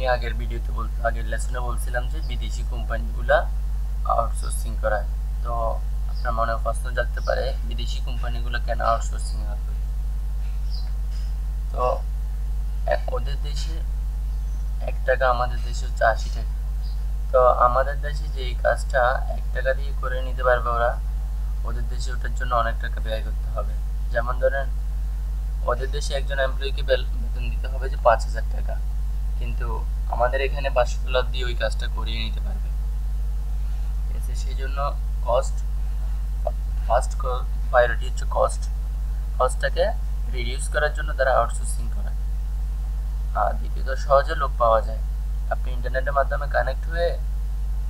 আমি আগের ভিডিওতে বল, আগের লেসনে বলছিলাম যে বিদেশি কোম্পানিগুলা আউটসোর্সিং করায়। তো আপনার মনে প্রশ্ন জাগতে পারে, বিদেশি কোম্পানিগুলো কেন আউটসোর্সিং হবে তো ওদের দেশে এক টাকা, আমাদের দেশে হচ্ছে আশি টাকা। তো আমাদের দেশে যে কাজটা এক টাকা দিয়ে করে নিতে পারবে ওরা, ওদের দেশে ওটার জন্য অনেক টাকা ব্যয় করতে হবে। যেমন ধরেন, ওদের দেশে একজন এমপ্লয়িকে বেতন দিতে হবে যে পাঁচ হাজার টাকা। কিন্তু আমাদের এখানে পাঁচশো ডলার দিয়ে ওই কাজটা করিয়ে নিতে পারবে। সেই জন্য কস্ট ফার্স্ট প্রায়োরিটি হচ্ছে কস্ট কস্টটাকে রিডিউস করার জন্য তারা আউটসোর্সিং করে। আর দ্বিতীয়ত সহজে লোক পাওয়া যায়। আপনি ইন্টারনেটের মাধ্যমে কানেক্ট হয়ে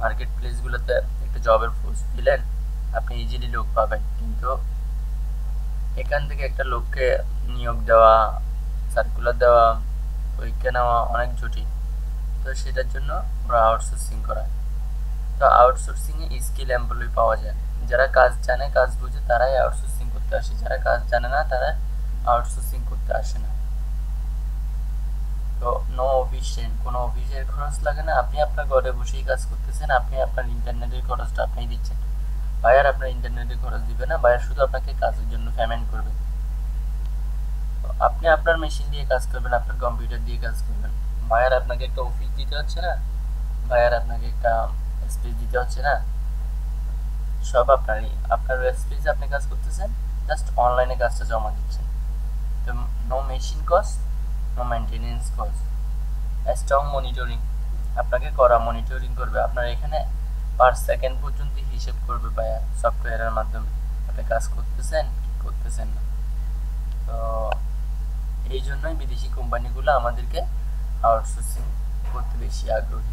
মার্কেট প্লেসগুলোতে একটা জবের পোস্ট দিলেন, আপনি ইজিলি লোক পাবেন। কিন্তু এখান থেকে একটা লোককে নিয়োগ দেওয়া সার্কুলার দেওয়া পরীক্ষা নেওয়া অনেক জটিল তো সেটার জন্য ওরা আউটসোর্সিং করায় তো আউটসোর্সিংয়ে স্কিল এমপ্লয়ি পাওয়া যায়। যারা কাজ জানে, কাজ বুঝে, তারাই আউটসোর্সিং করতে আসে। যারা কাজ জানে না তারা আউটসোর্সিং করতে আসে না। তো নো অফিসিয়ান কোনো অফিসের খরচ লাগে না। আপনি আপনার ঘরে বসেই কাজ করতেছেন, আপনি আপনার ইন্টারনেটের খরচটা আপনি দিচ্ছেন। বায়ার আপনার ইন্টারনেটের খরচ দিবে না বায়ার শুধু আপনাকে কাজের জন্য পেমেন্ট করবে। আপনি আপনার মেশিন দিয়ে কাজ করবেন, আপনার কম্পিউটার দিয়ে কাজ করবেন। বায়ার আপনাকে একটা অফিস দিতে হচ্ছে না? বায়ার আপনাকে একটা স্পেস দিতে হচ্ছে না? সব আপনারই। আপনার স্পেসে আপনি কাজ করতেছেন জাস্ট অনলাইনে কাজটা জমা দিচ্ছেন। তো no machine cost no maintenance cost strong monitoring আপনাকে করা মনিটরিং করবে। আপনার এখানে পার সেকেন্ড পর্যন্ত হিসেব করবে বায়ার সফটওয়্যারের মাধ্যমে। আপনি কাজ করতেছেন করতেছেন না। তো জন্যই বিদেশি কোম্পানিগুলো আমাদেরকে আউটসোর্সিং করতে বেশি আগ্রহী।